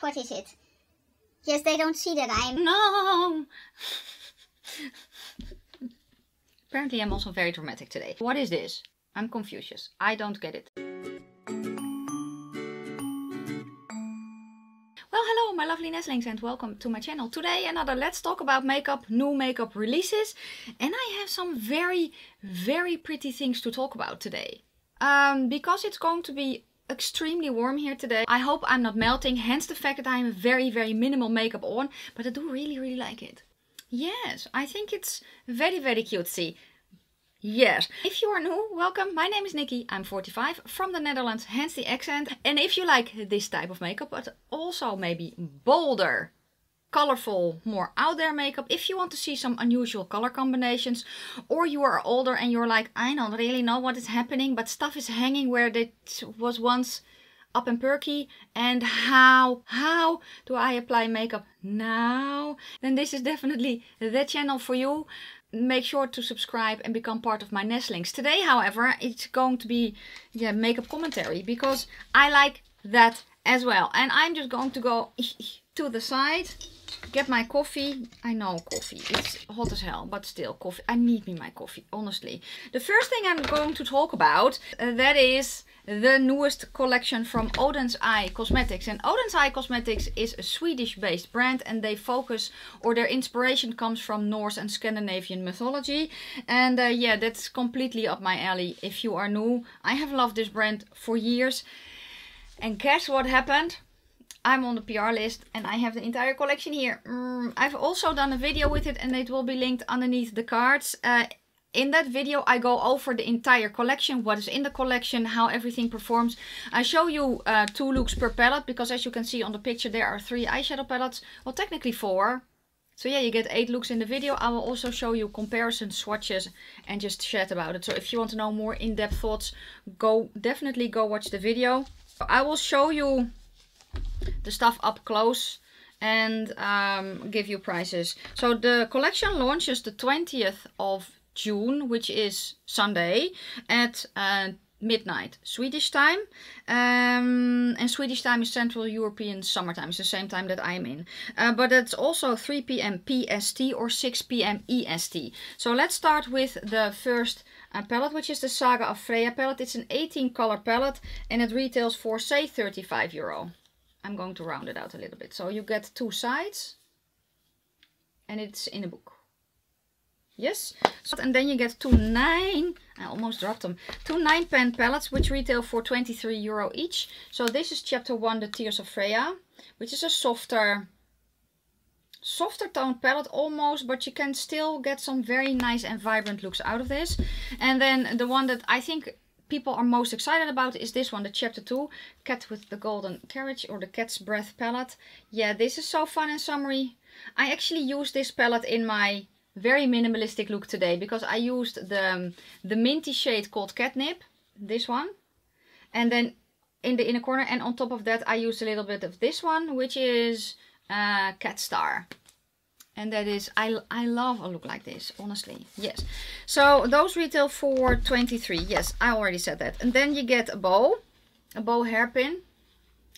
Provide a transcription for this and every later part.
What is it? Yes, they don't see that I'm... No! Apparently I'm also very dramatic today. What is this? I'm Confucius. I don't get it. Well, hello my lovely nestlings and welcome to my channel. Today another Let's Talk About Makeup, new makeup releases. And I have some very, very pretty things to talk about today. Um, because it's going to be extremely warm here today. I hope I'm not melting, hence the fact that I have very, very minimal makeup on. But I do really, really like it. Yes, I think it's very, very cutesy. Yes. If you are new, welcome. My name is Nikki. I'm 45 from the Netherlands, hence the accent. And if you like this type of makeup, but also maybe bolder, colorful, more out there makeup, if you want to see some unusual color combinations, or you are older and you're like, I don't really know what is happening, but stuff is hanging where it was once up and perky and how how do I apply makeup now then this is definitely the channel for you make sure to subscribe and become part of my nestlings. Today, however, it's going to be yeah, makeup commentary because I like that as well. And I'm just going to go to the side, get my coffee. I know coffee, it's hot as hell, but still coffee. I need me my coffee, honestly. The first thing I'm going to talk about, uh, that is the newest collection from Odens Eye Cosmetics. And Odens Eye Cosmetics is a Swedish based brand and they focus or their inspiration comes from Norse and Scandinavian mythology. And uh, yeah, that's completely up my alley if you are new. I have loved this brand for years. And guess what happened? I'm on the PR list and I have the entire collection here. Mm, I've also done a video with it and it will be linked underneath the cards. Uh, in that video I go over the entire collection, what is in the collection, how everything performs. I show you uh, two looks per palette because as you can see on the picture there are three eyeshadow palettes. Well technically four. So yeah, you get eight looks in the video. I will also show you comparison swatches and just chat about it. So if you want to know more in-depth thoughts, go definitely go watch the video. I will show you the stuff up close and um, give you prices. So the collection launches the 20th of June, which is Sunday, at uh, midnight Swedish time. Um, and Swedish time is Central European summertime. It's the same time that I'm in. Uh, but it's also 3 p.m. PST or 6 p.m. EST. So let's start with the first uh, palette, which is the Saga of Freja palette. It's an 18 color palette and it retails for say 35 euro. I'm going to round it out a little bit. So you get two sides and it's in a book. Yes. And then you get two nine, I almost dropped them, two nine pen palettes, which retail for 23 euro each. So this is chapter one, the Tears of Freja, which is a softer, softer toned palette almost, but you can still get some very nice and vibrant looks out of this. And then the one that I think people are most excited about is this one, the chapter 2, Cat with the Golden Carriage or the Cat's Breath palette. Yeah, this is so fun and summery. I actually use this palette in my very minimalistic look today because I used the, um, the minty shade called Catnip, this one. And then in the inner corner and on top of that I used a little bit of this one, which is uh, Cat Star. And that is, I, I love a look like this, honestly. Yes. So those retail for 23. Yes, I already said that. And then you get a bow, a bow hairpin.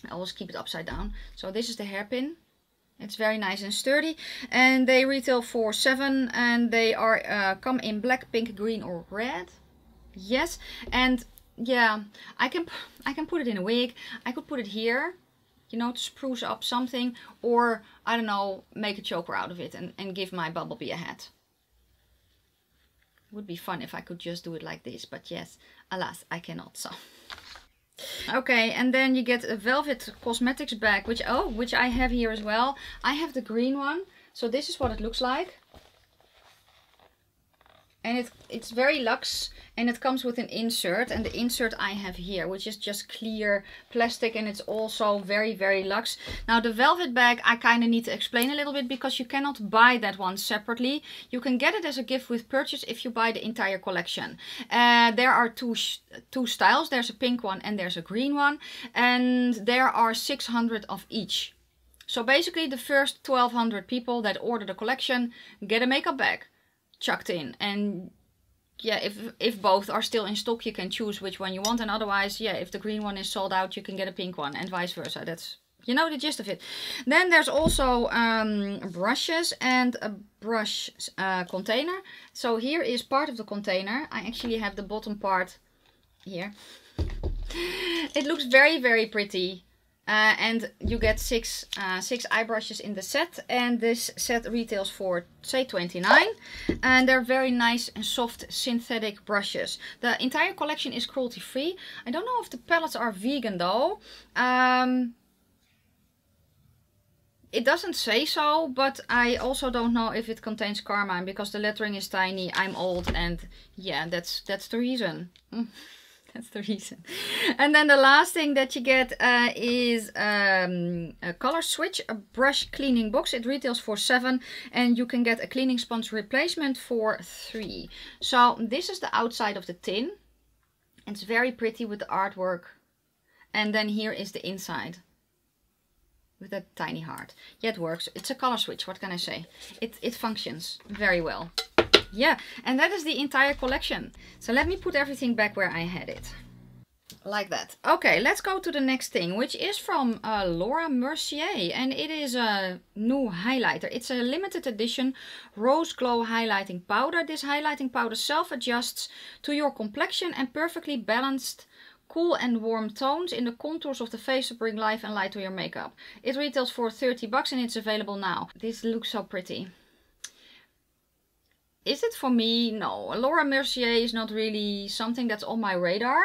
I always keep it upside down. So this is the hairpin. It's very nice and sturdy. And they retail for 7 and they are uh, come in black, pink, green or red. Yes. And yeah, I can I can put it in a wig. I could put it here, you know, to spruce up something. Or, I don't know, make a choker out of it and, and give my bumblebee a hat. Would be fun if I could just do it like this. But yes, alas, I cannot. So... Okay, and then you get a Velvet Cosmetics bag, which, oh, which I have here as well. I have the green one. So this is what it looks like. And it, it's very luxe and it comes with an insert. And the insert I have here, which is just clear plastic. And it's also very, very luxe. Now the velvet bag, I kind of need to explain a little bit because you cannot buy that one separately. You can get it as a gift with purchase if you buy the entire collection. Uh, there are two, two styles. There's a pink one and there's a green one. And there are 600 of each. So basically the first 1200 people that order the collection get a makeup bag chucked in. And yeah, if if both are still in stock, you can choose which one you want. And otherwise, yeah, if the green one is sold out, you can get a pink one and vice versa. That's you know the gist of it. Then there's also um, brushes and a brush uh, container. So here is part of the container. I actually have the bottom part here. It looks very, very pretty. Uh, and you get six uh, six eye brushes in the set and this set retails for say 29 and they're very nice and soft synthetic brushes the entire collection is cruelty free i don't know if the palettes are vegan though um, it doesn't say so, but I also don't know if it contains carmine because the lettering is tiny. I'm old and yeah, that's that's the reason. That's the reason. And then the last thing that you get uh, is um, a color switch, a brush cleaning box. It retails for seven and you can get a cleaning sponge replacement for three. So this is the outside of the tin. It's very pretty with the artwork. And then here is the inside with that tiny heart. Yeah, it works. It's a color switch. What can I say? It, it functions very well yeah, and that is the entire collection. So let me put everything back where I had it. Like that. Okay, let's go to the next thing, which is from uh, Laura Mercier. And it is a new highlighter. It's a limited edition Rose Glow Highlighting Powder. This highlighting powder self-adjusts to your complexion and perfectly balanced cool and warm tones in the contours of the face to bring life and light to your makeup. It retails for 30 bucks and it's available now. This looks so pretty. Is it for me? No. Laura Mercier is not really something that's on my radar.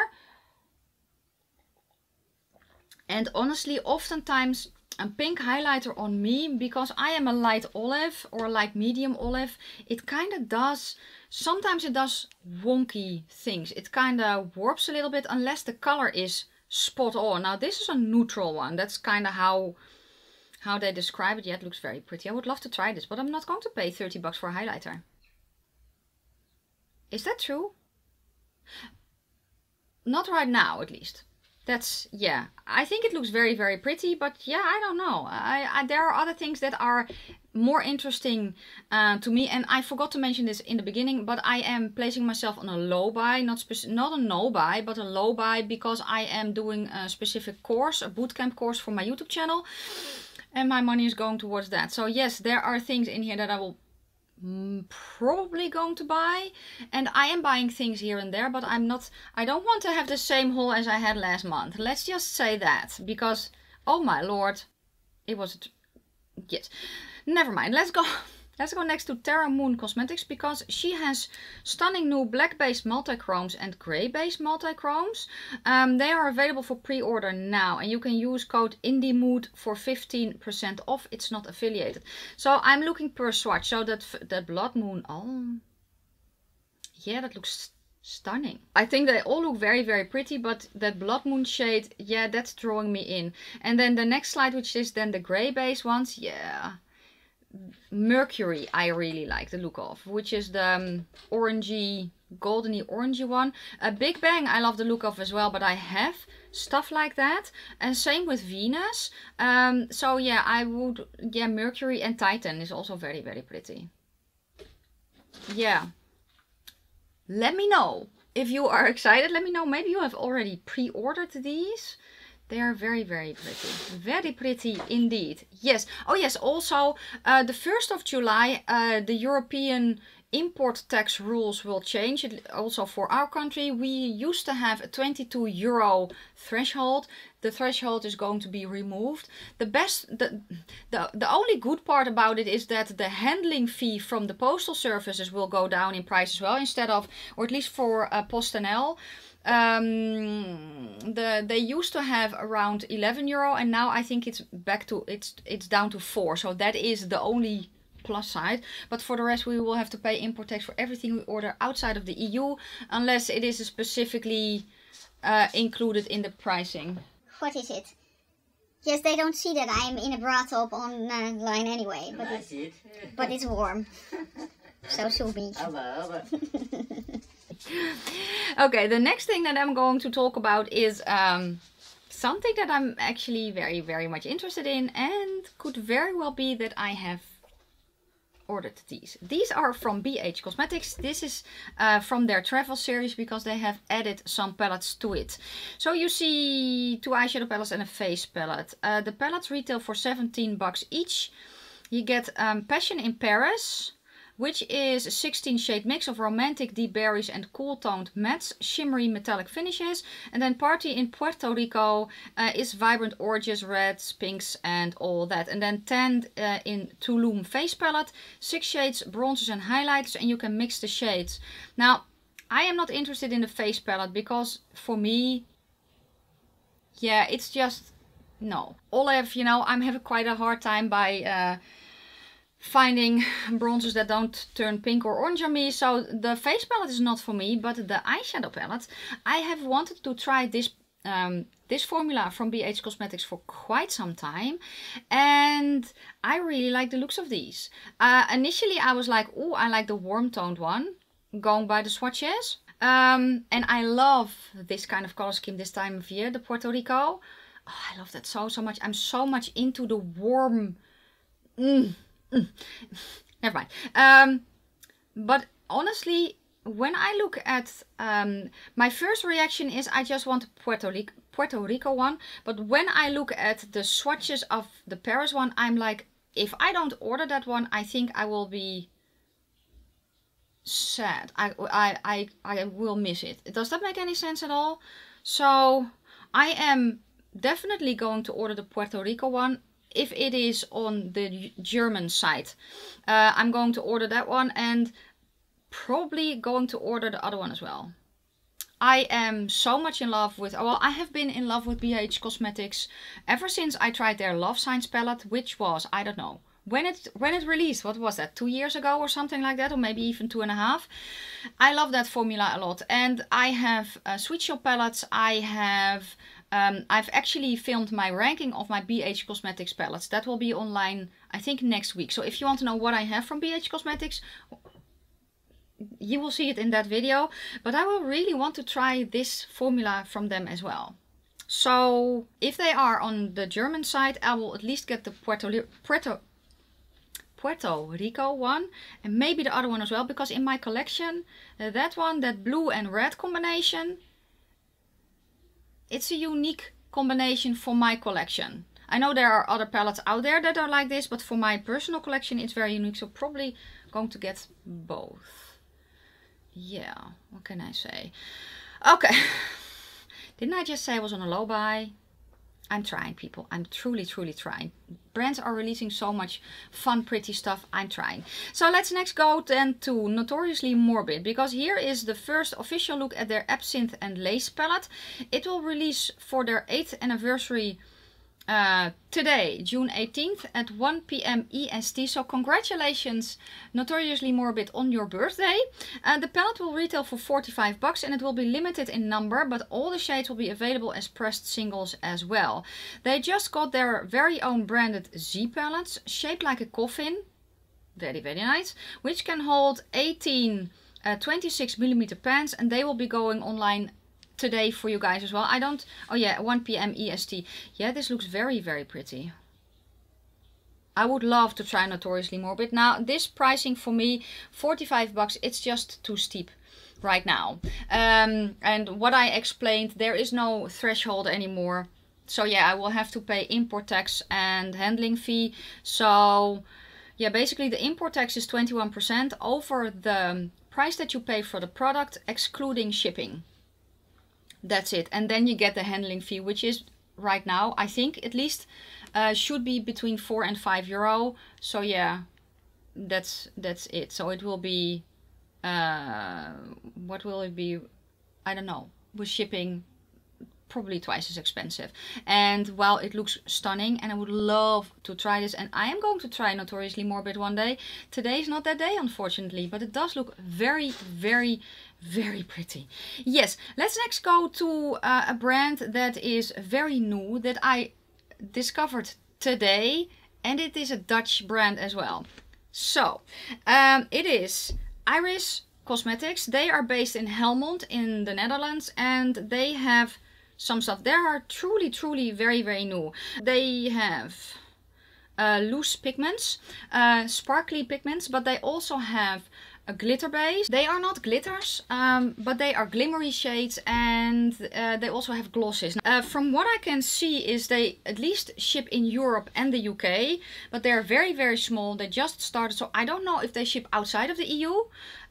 And honestly, oftentimes a pink highlighter on me, because I am a light olive or a light medium olive, it kind of does, sometimes it does wonky things. It kind of warps a little bit unless the color is spot on. Now this is a neutral one. That's kind of how how they describe it. Yeah, it looks very pretty. I would love to try this, but I'm not going to pay 30 bucks for a highlighter. Is that true? Not right now, at least. That's, yeah. I think it looks very, very pretty, but yeah, I don't know. I, I there are other things that are more interesting uh, to me. And I forgot to mention this in the beginning, but I am placing myself on a low buy, not not a no buy, but a low buy because I am doing a specific course, a bootcamp course for my YouTube channel. And my money is going towards that. So yes, there are things in here that I will Mm, probably going to buy. And I am buying things here and there but I'm not I don't want to have the same haul as I had last month. Let's just say that because oh my lord it was yes. Never mind let's go Let's go next to Terra Moon Cosmetics because she has stunning new black based multi-chromes and grey based multi-chromes. Um, they are available for pre-order now and you can use code IndieMood for 15% off. It's not affiliated. So I'm looking per swatch. So that, that Blood Moon, oh, yeah, that looks stunning. I think they all look very, very pretty, but that Blood Moon shade, yeah, that's drawing me in. And then the next slide, which is then the grey base ones, yeah Mercury I really like the look of, which is the um, orangey, goldeny orangey one. A Big Bang I love the look of as well, but I have stuff like that. And same with Venus. Um, so yeah, I would, yeah, Mercury and Titan is also very, very pretty. Yeah. Let me know if you are excited. Let me know. Maybe you have already pre-ordered these. They are very, very pretty. Very pretty indeed. Yes. Oh yes, also uh, the 1st of July, uh, the European import tax rules will change also for our country we used to have a 22 euro threshold the threshold is going to be removed the best the, the the only good part about it is that the handling fee from the postal services will go down in price as well instead of or at least for uh, PostNL um, the they used to have around 11 euro and now I think it's back to it's it's down to 4 so that is the only plus side. But for the rest we will have to pay import tax for everything we order outside of the EU unless it is specifically uh, included in the pricing. What is it? Yes they don't see that I'm in a bra top online anyway but, it's, it. but it's warm. So so me okay, the next thing that I'm going to talk about is um, something that I'm actually very, very much interested in and could very well be that I have ordered these. These are from BH Cosmetics. This is uh, from their travel series because they have added some palettes to it. So you see two eyeshadow palettes and a face palette. Uh, the palettes retail for 17 bucks each. You get um, Passion in Paris, which is a 16 shade mix of romantic deep berries and cool toned mattes, shimmery metallic finishes. And then Party in Puerto Rico uh, is vibrant oranges, reds, pinks and all that. And then Tanned uh, in Tulum face palette, six shades bronzes and highlights and you can mix the shades. Now, I am not interested in the face palette because for me, yeah, it's just, no. Olive, you know, I'm having quite a hard time by... Uh, finding bronzers that don't turn pink or orange on me. So the face palette is not for me, but the eyeshadow palette, I have wanted to try this um, this formula from BH Cosmetics for quite some time and I really like the looks of these. Uh, initially I was like, oh, I like the warm toned one, going by the swatches. Um, and I love this kind of color scheme this time of year, the Puerto Rico. Oh, I love that so, so much. I'm so much into the warm... Mm. Never mind. Um, but honestly, when I look at um, my first reaction is I just want Puerto Rico, Puerto Rico one. But when I look at the swatches of the Paris one, I'm like, if I don't order that one, I think I will be sad. I, I, I, I will miss it. Does that make any sense at all? So I am definitely going to order the Puerto Rico one if it is on the German side. Uh, I'm going to order that one and probably going to order the other one as well. I am so much in love with, well, I have been in love with BH Cosmetics ever since I tried their Love Signs palette, which was, I don't know, when it when it released, what was that, two years ago or something like that, or maybe even two and a half. I love that formula a lot. And I have uh, Sweet Shop palettes, I have um, I've actually filmed my ranking of my BH Cosmetics palettes. That will be online, I think, next week. So if you want to know what I have from BH Cosmetics, you will see it in that video. But I will really want to try this formula from them as well. So if they are on the German side, I will at least get the Puerto, Puerto, Puerto Rico one and maybe the other one as well because in my collection uh, that one that blue and red combination it's a unique combination for my collection. I know there are other palettes out there that are like this, but for my personal collection it's very unique. So probably going to get both. Yeah, what can I say? Okay. Didn't I just say I was on a low buy? I'm trying, people. I'm truly, truly trying. Brands are releasing so much fun, pretty stuff. I'm trying. So let's next go then to Notoriously Morbid. Because here is the first official look at their Absinthe and Lace palette. It will release for their 8th anniversary uh, today, June 18th at 1 p.m. EST. So congratulations, Notoriously Morbid, on your birthday. Uh, the palette will retail for 45 bucks and it will be limited in number, but all the shades will be available as pressed singles as well. They just got their very own branded Z palettes, shaped like a coffin. Very, very nice. Which can hold 18 uh, 26 millimeter pans and they will be going online today for you guys as well. I don't... Oh yeah, 1 p.m. EST. Yeah, this looks very, very pretty. I would love to try Notoriously Morbid. Now, this pricing for me, 45 bucks, it's just too steep right now. Um, and what I explained, there is no threshold anymore. So yeah, I will have to pay import tax and handling fee. So yeah, basically the import tax is 21% over the price that you pay for the product, excluding shipping. That's it. And then you get the handling fee, which is right now, I think at least, uh, should be between 4 and 5 euro. So yeah, that's that's it. So it will be, uh, what will it be? I don't know. With shipping, probably twice as expensive. And while it looks stunning and I would love to try this and I am going to try Notoriously Morbid one day. Today is not that day unfortunately, but it does look very, very very pretty. Yes, let's next go to uh, a brand that is very new that I discovered today and it is a Dutch brand as well. So, um, it is Iris Cosmetics. They are based in Helmond in the Netherlands and they have some stuff. They are truly, truly very, very new. They have uh, loose pigments, uh, sparkly pigments, but they also have a glitter base. They are not glitters, um, but they are glimmery shades and uh, they also have glosses. Uh, from what I can see is they at least ship in Europe and the UK, but they're very, very small. They just started, so I don't know if they ship outside of the EU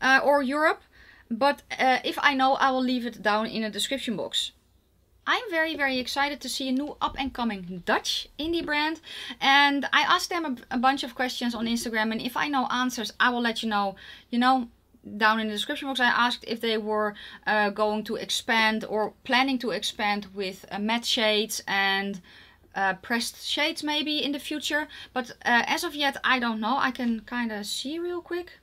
uh, or Europe. But uh, if I know, I will leave it down in the description box. I'm very, very excited to see a new up and coming Dutch indie brand. And I asked them a, a, bunch of questions on Instagram. And if I know answers, I will let you know. You know, down in the description box, I asked if they were uh, going to expand or planning to expand with uh, matte shades and uh, pressed shades maybe in the future. But uh, as of yet, I don't know. I can kind of see real quick.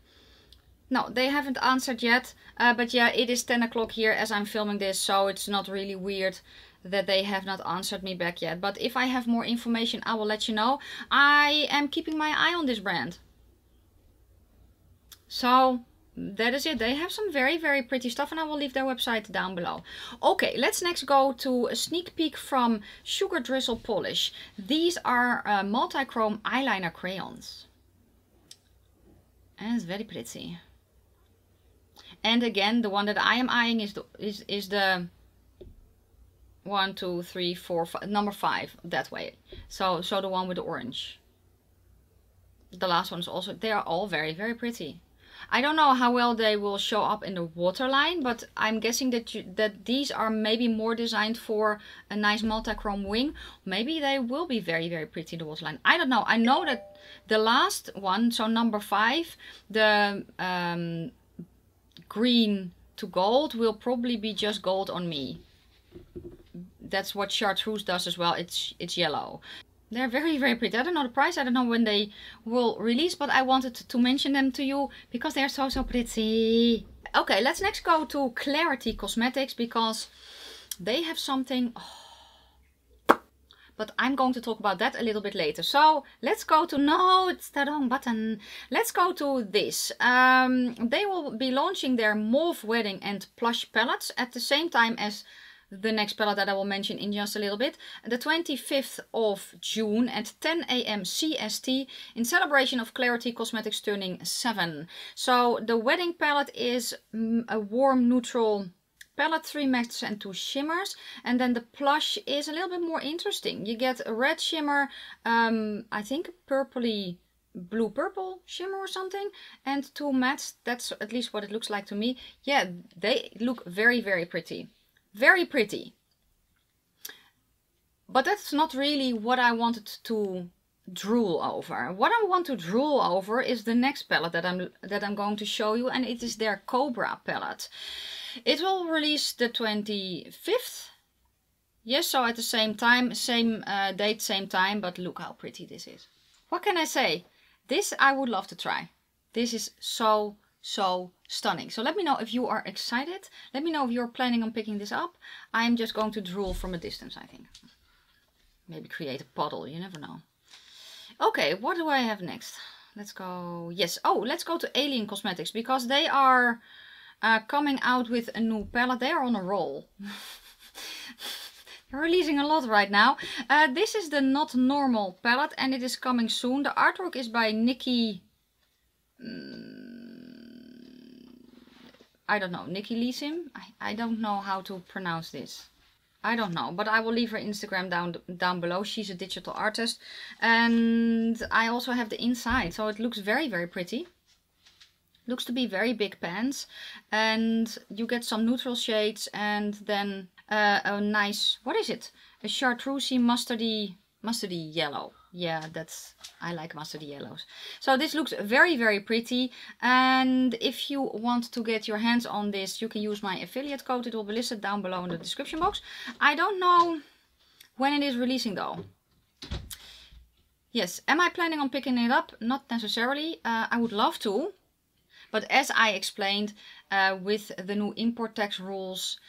No, they haven't answered yet. Uh, but yeah, it is 10 o'clock here as I'm filming this, so it's not really weird that they have not answered me back yet. But if I have more information, I will let you know. I am keeping my eye on this brand. So that is it. They have some very, very pretty stuff and I will leave their website down below. Okay, let's next go to a sneak peek from Sugar Drizzle Polish. These are uh, multi-chrome eyeliner crayons. And it's very pretty. And again, the one that I am eyeing is the is is the one, two, three, four, five, number five that way. So so the one with the orange. The last one is also they are all very very pretty. I don't know how well they will show up in the waterline, but I'm guessing that you, that these are maybe more designed for a nice multi-chrome wing. Maybe they will be very, very pretty, the waterline. I don't know. I know that the last one, so number five, the um, green to gold will probably be just gold on me. That's what Chartreuse does as well. It's it's yellow. They're very, very pretty. I don't know the price. I don't know when they will release, but I wanted to mention them to you because they're so, so pretty. Okay, let's next go to Klarity Cosmetics because they have something... Oh, but I'm going to talk about that a little bit later. So let's go to, no, it's the wrong button. Let's go to this. Um, they will be launching their Mauve Wedding and Plush palettes at the same time as the next palette that I will mention in just a little bit. The 25th of June at 10 a.m. CST in celebration of Klarity Cosmetics turning 7. So the wedding palette is mm, a warm neutral palette, three mattes and two shimmers. And then the plush is a little bit more interesting. You get a red shimmer, um, I think purpley blue purple shimmer or something and two mattes that's at least what it looks like to me yeah they look very very pretty very pretty but that's not really what I wanted to drool over what I want to drool over is the next palette that I'm that I'm going to show you and it is their Cobra palette it will release the 25th. Yes, so at the same time, same uh, date, same time, but look how pretty this is. What can I say? This I would love to try. This is so, so stunning. So let me know if you are excited. Let me know if you're planning on picking this up. I'm just going to drool from a distance, I think. Maybe create a puddle, you never know. Okay, what do I have next? Let's go, yes, oh, let's go to Alien Cosmetics because they are uh, coming out with a new palette. They are on a roll. They're releasing a lot right now. Uh, this is the Not Normal palette and it is coming soon. The artwork is by Nikki... Mm, I don't know. Nikki Lisim? I, I don't know how to pronounce this. I don't know, but I will leave her Instagram down down below. She's a digital artist. And I also have the inside, so it looks very, very pretty. Looks to be very big pans. And you get some neutral shades and then uh, a nice, what is it? A chartreusey mustardy, mustardy yellow. Yeah, that's, I like mustardy yellows. So this looks very, very pretty. And if you want to get your hands on this, you can use my affiliate code. It will be listed down below in the description box. I don't know when it is releasing though. Yes, am I planning on picking it up? Not necessarily. Uh, I would love to, but as I explained, uh, with the new import tax rules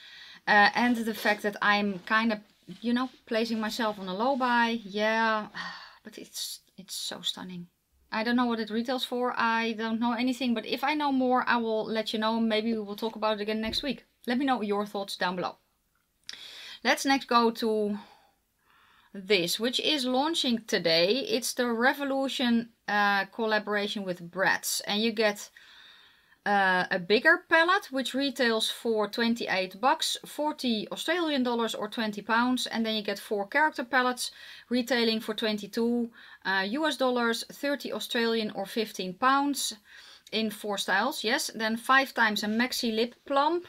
uh, and the fact that I'm kind of, you know, placing myself on a low buy, yeah, but it's it's so stunning. I don't know what it retails for. I don't know anything, but if I know more, I will let you know. Maybe we will talk about it again next week. Let me know your thoughts down below. Let's next go to this, which is launching today. It's the Revolution uh, collaboration with Bratz. And you get uh, a bigger palette, which retails for 28 bucks, 40 Australian dollars or 20 pounds. And then you get four character palettes, retailing for 22 uh, US dollars, 30 Australian or 15 pounds in four styles. Yes, then five times a maxi lip plump.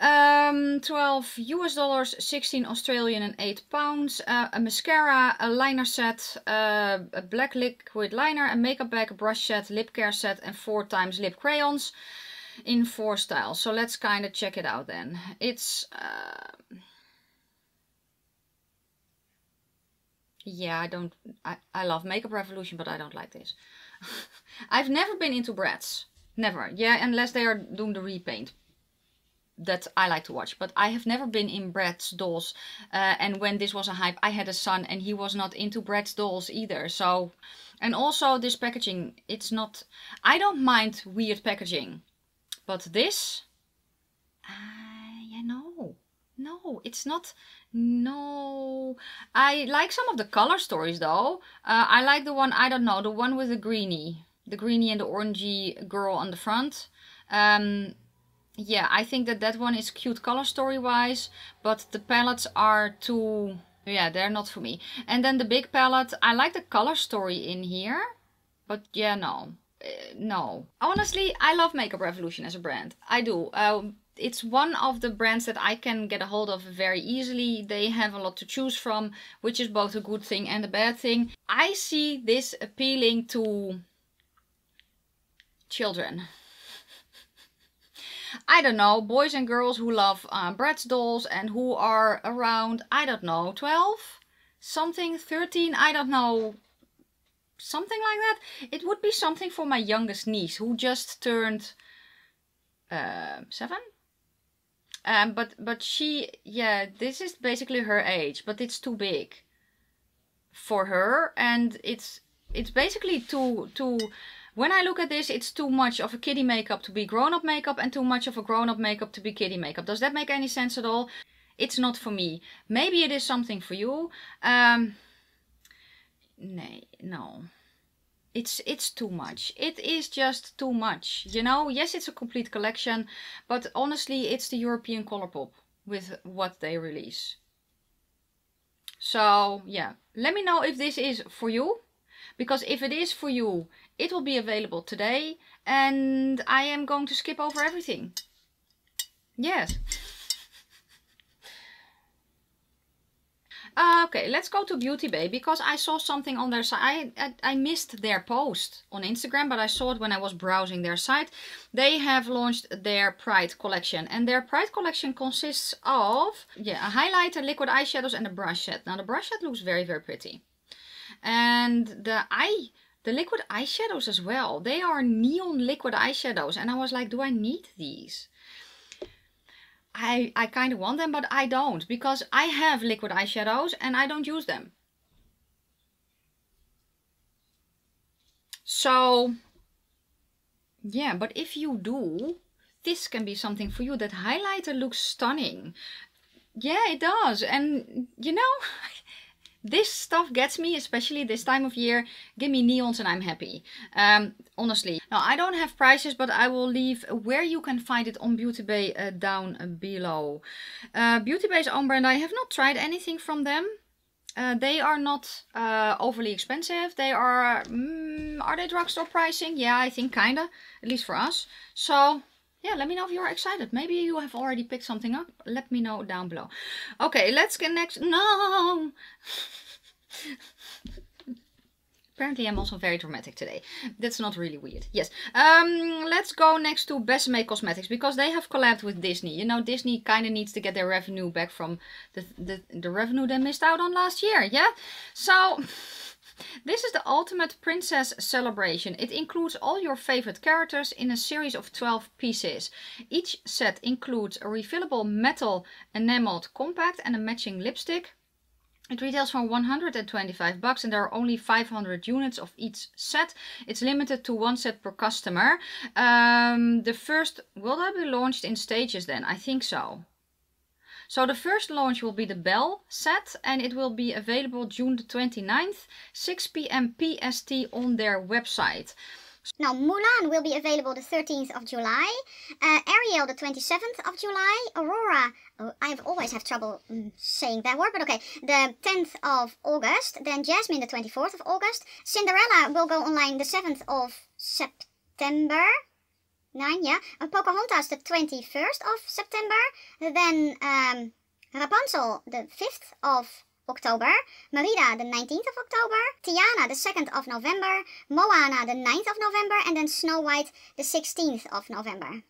Um, 12 US dollars, 16 Australian and 8 pounds. Uh, a mascara, a liner set, uh, a black liquid liner, a makeup bag, a brush set, lip care set and 4 times lip crayons in 4 styles. So let's kind of check it out then. It's... Uh, yeah, I don't... I, I love Makeup Revolution, but I don't like this. I've never been into Bratz. Never. Yeah, unless they are doing the repaint that I like to watch. But I have never been in Bratz dolls. Uh, and when this was a hype, I had a son and he was not into Bratz dolls either. So, and also this packaging, it's not, I don't mind weird packaging. But this, uh, yeah, no. No, it's not, no. I like some of the color stories though. Uh, I like the one, I don't know, the one with the greenie. The greenie and the orangey girl on the front. Um, yeah, I think that that one is cute color story wise, but the palettes are too, yeah, they're not for me. And then the big palette, I like the color story in here, but yeah, no. Uh, no. Honestly, I love Makeup Revolution as a brand. I do. Uh, it's one of the brands that I can get a hold of very easily. They have a lot to choose from, which is both a good thing and a bad thing. I see this appealing to children. I don't know, boys and girls who love uh, Bratz dolls and who are around, I don't know, 12? Something, 13, I don't know, something like that. It would be something for my youngest niece who just turned uh, 7? Um, but but she, yeah, this is basically her age, but it's too big for her, and it's it's basically too too when I look at this, it's too much of a kiddie makeup to be grown-up makeup and too much of a grown-up makeup to be kiddie makeup. Does that make any sense at all? It's not for me. Maybe it is something for you. Um, nee, no. It's, it's too much. It is just too much. You know, yes, it's a complete collection, but honestly, it's the European Colourpop with what they release. So, yeah. Let me know if this is for you. Because if it is for you, it will be available today and I am going to skip over everything. Yes. Uh, okay, let's go to Beauty Bay because I saw something on their site. I, I, missed their post on Instagram, but I saw it when I was browsing their site. They have launched their Pride collection and their Pride collection consists of yeah, a highlighter, liquid eyeshadows and a brush set. Now the brush set looks very, very pretty. And the eye the liquid eyeshadows as well. They are neon liquid eyeshadows. And I was like, do I need these? I, I kind of want them, but I don't. Because I have liquid eyeshadows and I don't use them. So, yeah, but if you do, this can be something for you. That highlighter looks stunning. Yeah, it does. And, you know, this stuff gets me, especially this time of year. Give me neons and I'm happy. Um, honestly. Now, I don't have prices, but I will leave where you can find it on Beauty Bay uh, down below. Uh, Beauty Bay's own brand, I have not tried anything from them. Uh, they are not uh, overly expensive. They are, mm, are they drugstore pricing? Yeah, I think kinda, at least for us. So yeah, let me know if you're excited. Maybe you have already picked something up. Let me know down below. Okay, let's get next. No! Apparently I'm also very dramatic today. That's not really weird. Yes. Um, let's go next to Besame Cosmetics because they have collabed with Disney. You know, Disney kind of needs to get their revenue back from the, the, the revenue they missed out on last year. Yeah? So... This is the ultimate princess celebration. It includes all your favorite characters in a series of 12 pieces. Each set includes a refillable metal enameled compact and a matching lipstick. It retails for 125 bucks and there are only 500 units of each set. It's limited to one set per customer. Um, the first, will that be launched in stages then? I think so. So the first launch will be the Belle set and it will be available June the 29th, 6 p.m. PST on their website. Now, Mulan will be available the 13th of July, uh, Ariel the 27th of July, Aurora, oh, I always have trouble um, saying that word, but okay, the 10th of August, then Jasmine the 24th of August, Cinderella will go online the 7th of September, 9, yeah, and Pocahontas the 21st of September, then um, Rapunzel the 5th of October, Merida the 19th of October, Tiana the 2nd of November, Moana the 9th of November, and then Snow White the 16th of November.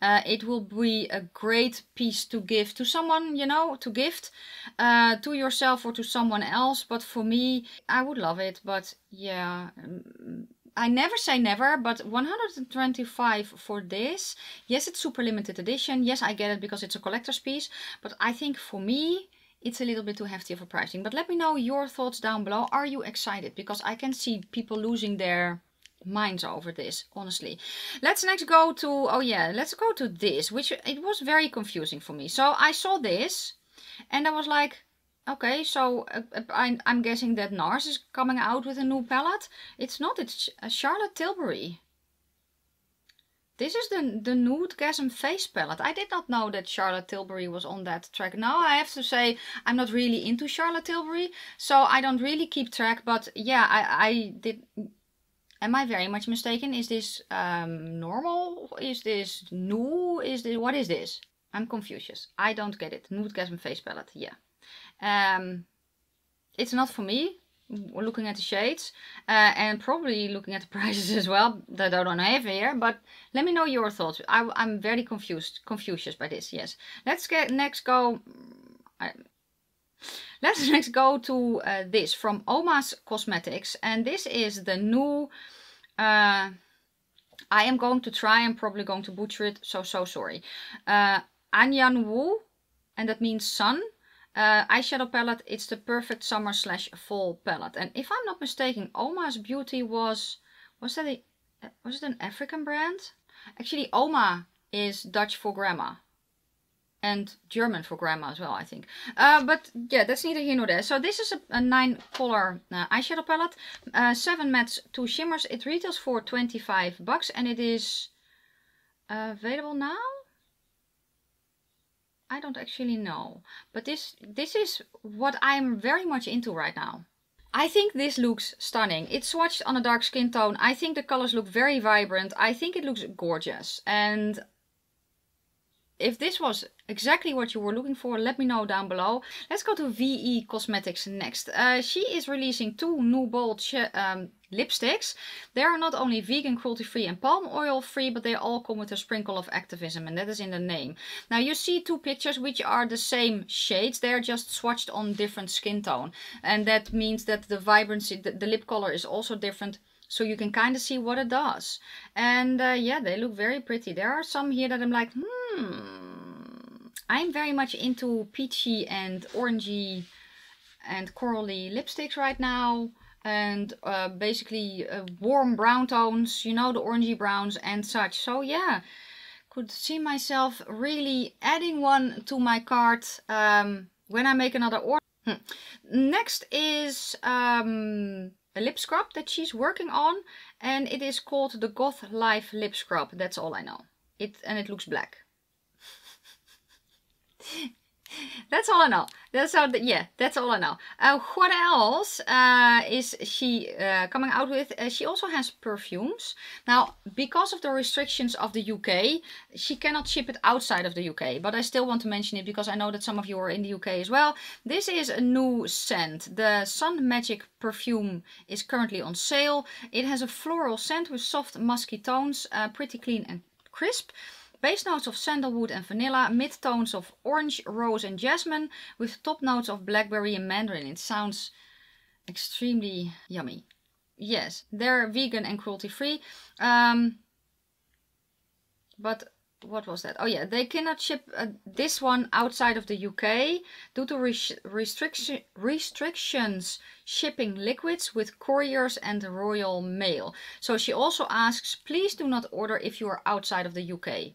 Uh, it will be a great piece to give to someone, you know, to gift uh, to yourself or to someone else. But for me, I would love it. But yeah, mm, I never say never, but 125 for this. Yes, it's super limited edition. Yes, I get it because it's a collector's piece. But I think for me, it's a little bit too hefty of a pricing. But let me know your thoughts down below. Are you excited? Because I can see people losing their minds over this, honestly. Let's next go to, oh yeah, let's go to this, which it was very confusing for me. So I saw this and I was like, okay, so uh, uh I'm, I'm guessing that NARS is coming out with a new palette. It's not, it's Charlotte Tilbury. This is the, the Nudegasm face palette. I did not know that Charlotte Tilbury was on that track. Now I have to say I'm not really into Charlotte Tilbury, so I don't really keep track. But yeah, I, I did. Am I very much mistaken? Is this um, normal? Is this new? Is this what is this? I'm confused. I don't get it. Nudegasm face palette. Yeah. Um, it's not for me looking at the shades uh, and probably looking at the prices as well that I don't have here but let me know your thoughts. I, am very confused confused by this yes. Let's get next go I, let's next go to uh, this from Oma's Cosmetics and this is the new uh, I am going to try I'm probably going to butcher it so so sorry. Uh, Anyanwu and that means sun uh, eyeshadow palette, it's the perfect summer slash fall palette. And if I'm not mistaken, Oma's Beauty was, was that a, was it an African brand? Actually, Oma is Dutch for grandma. And German for grandma as well, I think. Uh, but yeah, that's neither here nor there. So this is a, a nine color uh, eyeshadow palette. Uh, seven mattes, two shimmers. It retails for 25 bucks and it is available now? I don't actually know. But this, this is what I'm very much into right now. I think this looks stunning. It's swatched on a dark skin tone. I think the colors look very vibrant. I think it looks gorgeous. And if this was exactly what you were looking for, let me know down below. Let's go to VE Cosmetics next. Uh, she is releasing two new bold um, lipsticks. They are not only vegan, cruelty-free and palm oil free, but they all come with a sprinkle of activism and that is in the name. Now you see two pictures which are the same shades. They're just swatched on different skin tone. And that means that the vibrancy, the, the lip color is also different so you can kind of see what it does. And uh, yeah, they look very pretty. There are some here that I'm like, hmm. I'm very much into peachy and orangey and corally lipsticks right now. And uh, basically uh, warm brown tones, you know, the orangey browns and such. So yeah, could see myself really adding one to my cart um, when I make another order. Hmm. Next is um, a lip scrub that she's working on and it is called the Goth Life Lip Scrub. That's all I know. It And it looks black. that's all I know. That's all. The, yeah, that's all I know. Uh, what else uh, is she uh, coming out with? Uh, she also has perfumes. Now, because of the restrictions of the UK, she cannot ship it outside of the UK. But I still want to mention it because I know that some of you are in the UK as well. This is a new scent. The Sun Magic perfume is currently on sale. It has a floral scent with soft musky tones, uh, pretty clean and crisp. Base notes of sandalwood and vanilla, mid tones of orange, rose and jasmine, with top notes of blackberry and mandarin. It sounds extremely yummy. Yes, they're vegan and cruelty free. Um, but what was that? Oh yeah, they cannot ship uh, this one outside of the UK due to res restriction restrictions shipping liquids with couriers and Royal Mail. So she also asks, please do not order if you are outside of the UK.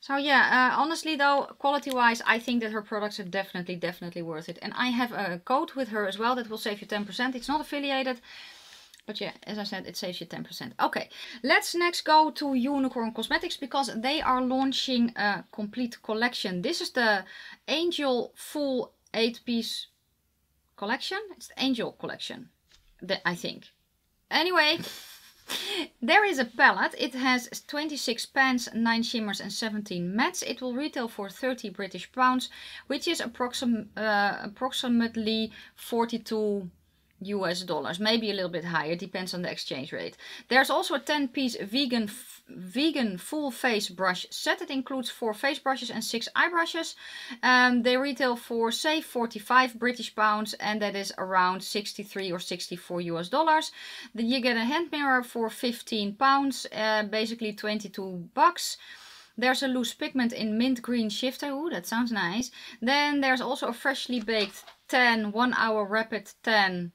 So yeah, uh, honestly though, quality-wise, I think that her products are definitely, definitely worth it. And I have a code with her as well that will save you 10%. It's not affiliated, but yeah, as I said, it saves you 10%. Okay, let's next go to Unicorn Cosmetics because they are launching a complete collection. This is the Angel Full 8-piece collection. It's the Angel collection, I think. Anyway... there is a palette. It has 26 pans, 9 shimmers and 17 mattes. It will retail for 30 British pounds, which is approxim uh, approximately 42 US dollars, maybe a little bit higher, depends on the exchange rate. There's also a 10 piece vegan vegan full face brush set. It includes four face brushes and six eye brushes. Um, they retail for say 45 British pounds and that is around 63 or 64 US dollars. Then you get a hand mirror for 15 pounds, uh, basically 22 bucks. There's a loose pigment in mint green shifter. Ooh, that sounds nice. Then there's also a freshly baked 10 one hour rapid 10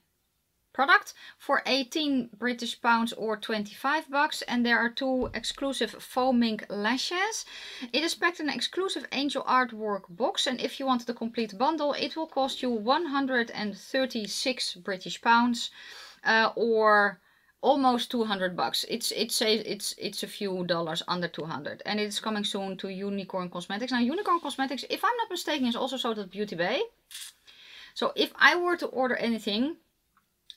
product for 18 British pounds or 25 bucks and there are two exclusive foaming lashes. It is packed in an exclusive angel artwork box and if you want the complete bundle it will cost you 136 British pounds uh, or almost 200 bucks. It's it's a, it's it's a few dollars under 200 and it's coming soon to Unicorn Cosmetics. Now Unicorn Cosmetics if I'm not mistaken is also sold at Beauty Bay. So if I were to order anything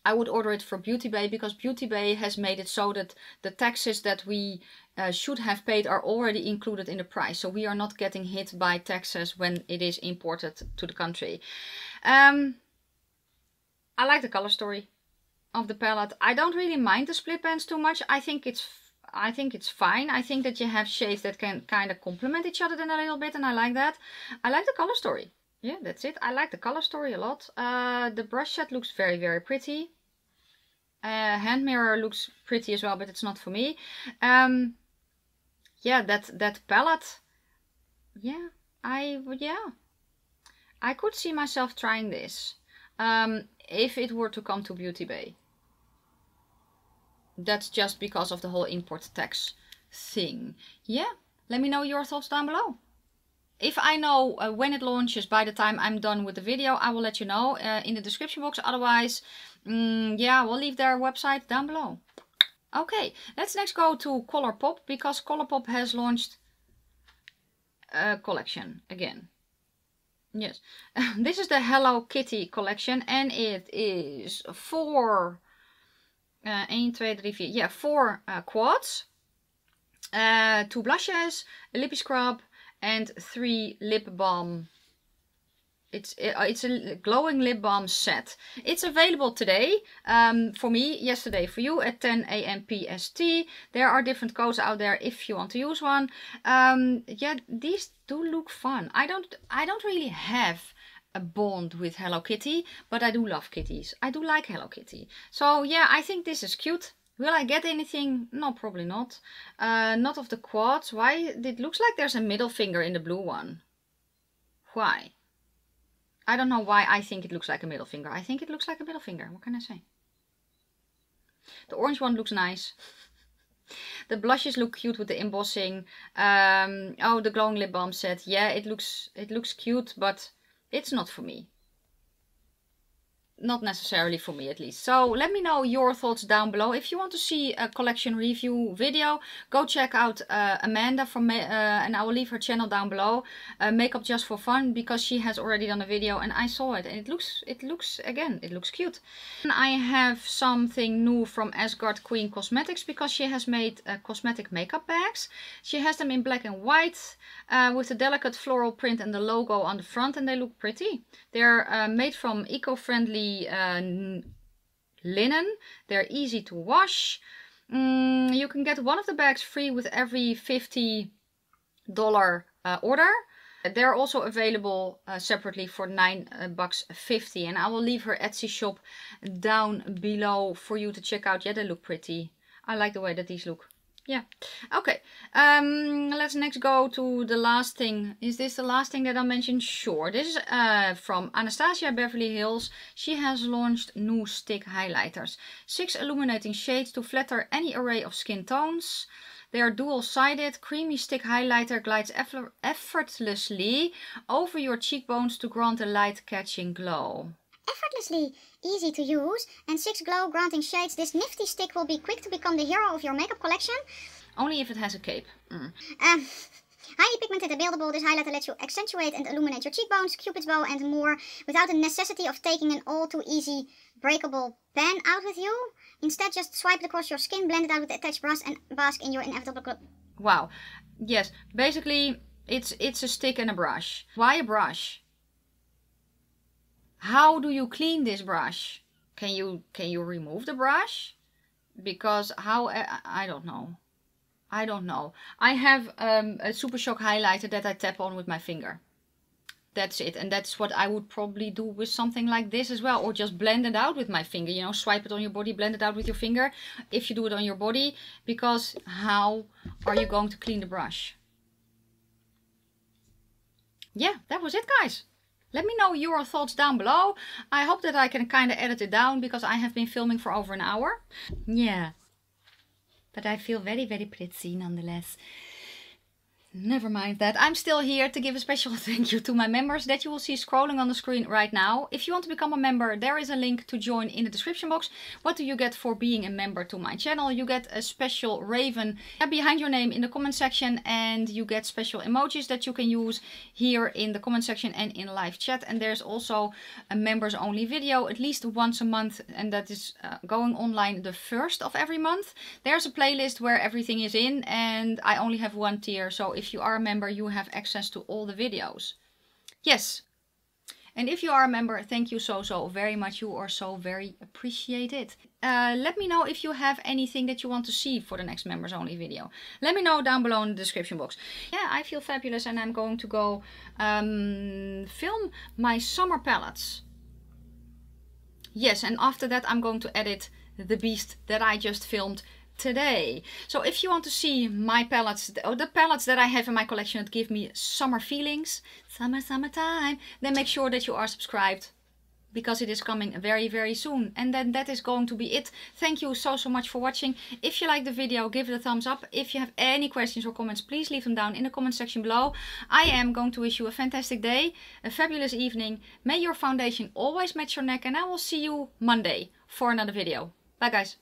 I would order it for Beauty Bay because Beauty Bay has made it so that the taxes that we uh, should have paid are already included in the price. So we are not getting hit by taxes when it is imported to the country. Um, I like the color story of the palette. I don't really mind the split pans too much. I think it's I think it's fine. I think that you have shades that can kind of complement each other then a little bit and I like that. I like the color story. Yeah, that's it. I like the color story a lot. Uh, the brush set looks very, very pretty. Uh, hand mirror looks pretty as well, but it's not for me. Um, yeah, that that palette. Yeah, I yeah, I could see myself trying this um, if it were to come to Beauty Bay. That's just because of the whole import tax thing. Yeah, let me know your thoughts down below. If I know uh, when it launches by the time I'm done with the video, I will let you know uh, in the description box. Otherwise, mm, yeah, we'll leave their website down below. Okay, let's next go to Colourpop because Colourpop has launched a collection again. Yes, this is the Hello Kitty collection and it is four, uh, 1, 2, 3, 4, yeah, four uh, quads, uh, two blushes, a lippy scrub, and three lip balm it's uh, it's a glowing lip balm set. It's available today um, for me, yesterday for you at 10 a.m. PST. There are different codes out there if you want to use one. Um, yeah, these do look fun. I don't I don't really have a bond with Hello Kitty, but I do love kitties. I do like Hello Kitty. So yeah, I think this is cute. Will I get anything? No, probably not. Uh, not of the quads. Why? It looks like there's a middle finger in the blue one. Why? I don't know why I think it looks like a middle finger. I think it looks like a middle finger. What can I say? The orange one looks nice. the blushes look cute with the embossing. Um, oh, the glowing lip balm set. Yeah, it looks it looks cute, but it's not for me not necessarily for me at least. So let me know your thoughts down below. If you want to see a collection review video, go check out uh, Amanda from uh, and I will leave her channel down below. Uh, Makeup Just for Fun because she has already done a video and I saw it and it looks it looks again it looks cute. And I have something new from Asgard Queen Cosmetics because she has made uh, cosmetic makeup bags. She has them in black and white uh, with a delicate floral print and the logo on the front and they look pretty. They're uh, made from eco-friendly uh, linen. They're easy to wash. Mm, you can get one of the bags free with every $50 uh, order. They're also available uh, separately for nine uh, bucks 50 and I will leave her Etsy shop down below for you to check out. Yeah, they look pretty. I like the way that these look yeah. Okay. Um let's next go to the last thing. Is this the last thing that i mentioned? Sure. This is uh from anastasia beverly hills. She has launched new stick highlighters. Six illuminating shades to flatter any array of skin tones. They are dual-sided. Creamy stick highlighter glides effortlessly over your cheekbones to grant a light-catching glow. Effortlessly easy to use and six glow granting shades. This nifty stick will be quick to become the hero of your makeup collection. Only if it has a cape. Mm. Um, highly pigmented available, this highlighter lets you accentuate and illuminate your cheekbones, cupid's bow and more without the necessity of taking an all too easy breakable pen out with you. Instead, just swipe it across your skin, blend it out with the attached brush and bask in your inevitable glow. Wow. Yes, basically it's it's a stick and a brush. Why a brush? How do you clean this brush? Can you can you remove the brush? Because how I don't know. I don't know. I have um, a Super Shock highlighter that I tap on with my finger. That's it. And that's what I would probably do with something like this as well. Or just blend it out with my finger. You know, swipe it on your body, blend it out with your finger. If you do it on your body. Because how are you going to clean the brush? Yeah, that was it guys. Let me know your thoughts down below. I hope that I can kind of edit it down because I have been filming for over an hour. Yeah. But I feel very, very pretty nonetheless. Never mind that. I'm still here to give a special thank you to my members that you will see scrolling on the screen right now. If you want to become a member, there is a link to join in the description box. What do you get for being a member to my channel? You get a special raven behind your name in the comment section and you get special emojis that you can use here in the comment section and in live chat. And there's also a members only video at least once a month and that is uh, going online the first of every month. There's a playlist where everything is in and I only have one tier so if if you are a member, you have access to all the videos. Yes. And if you are a member, thank you so, so very much. You are so very appreciated. Uh, let me know if you have anything that you want to see for the next members only video. Let me know down below in the description box. Yeah, I feel fabulous and I'm going to go um, film my summer palettes. Yes, and after that I'm going to edit the beast that I just filmed today. So if you want to see my palettes, or the palettes that I have in my collection that give me summer feelings, summer, summertime, then make sure that you are subscribed because it is coming very very soon. And then that is going to be it. Thank you so so much for watching. If you like the video give it a thumbs up. If you have any questions or comments please leave them down in the comment section below. I am going to wish you a fantastic day a fabulous evening. May your foundation always match your neck and i will see you monday for another video. Bye guys